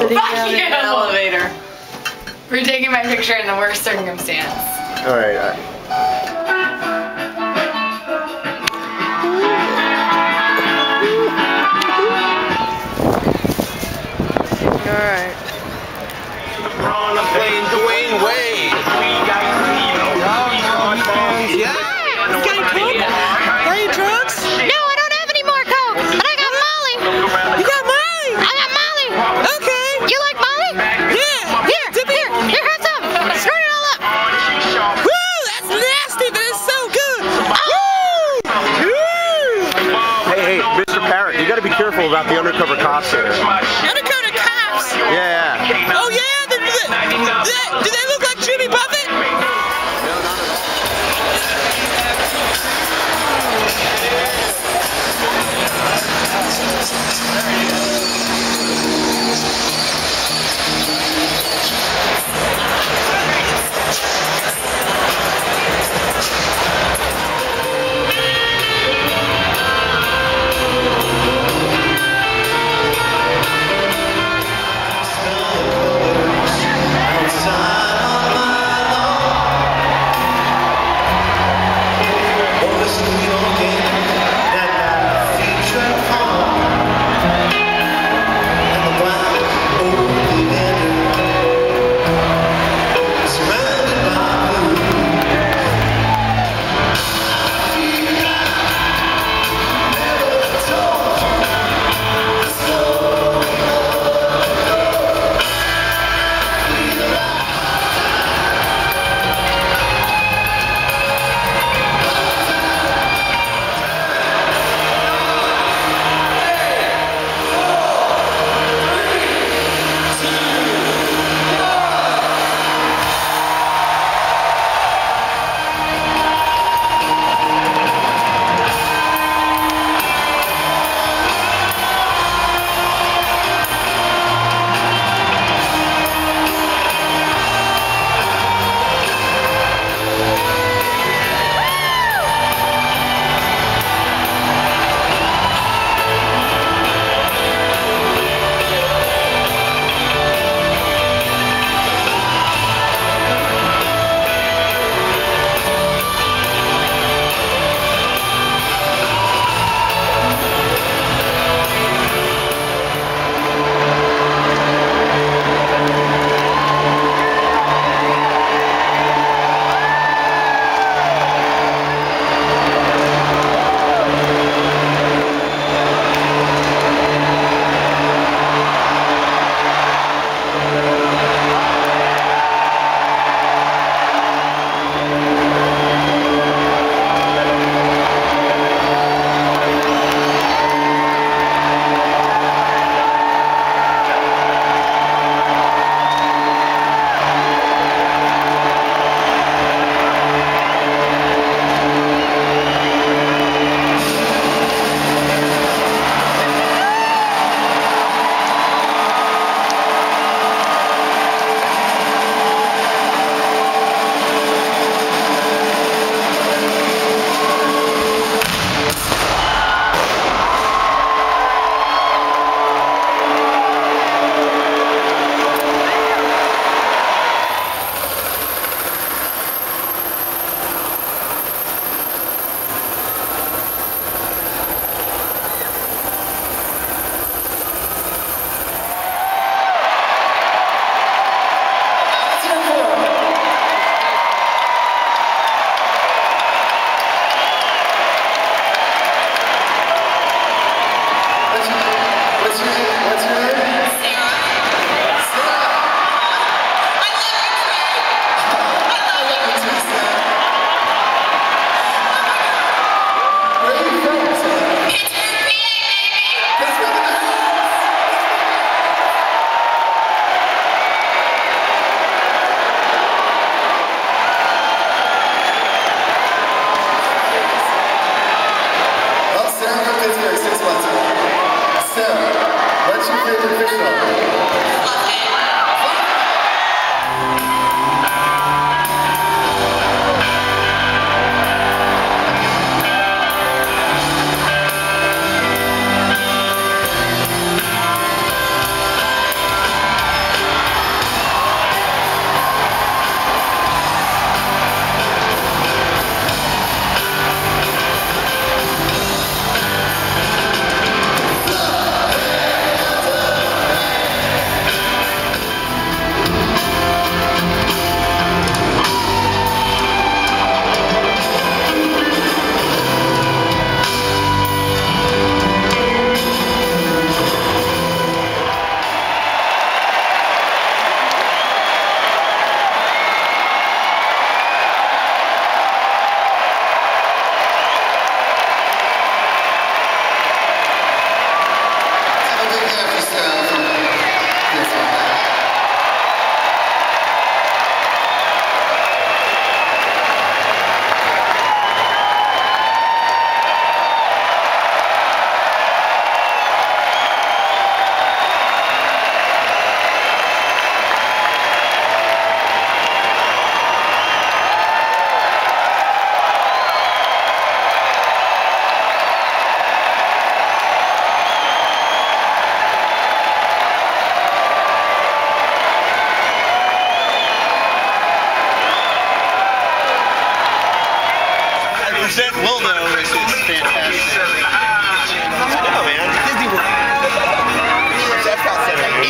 sitting Fuck down in you. the elevator. We're taking my picture in the worst circumstance. All right. all right. Alright. On Parrot, you got to be careful about the undercover cops here. Undercover cops. Yeah. Oh yeah. They, they, they, do they look like Jimmy Buffett?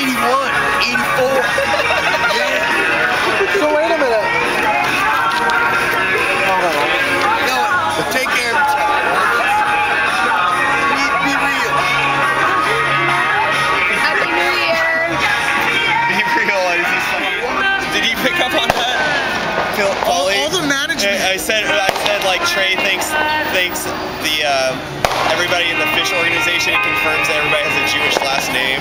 Center. 81, 84. So wait a minute. No, take care. Be, be real. Happy New Year. Be real. Is this funny? Did he pick up on that? Phil All, all the management. I I said, I said like Trey thinks thinks the uh, everybody in the Phish organization confirms that everybody has a Jewish last name.